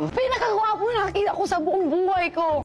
Pinakagwapo na nakita ko sa buong buhay ko.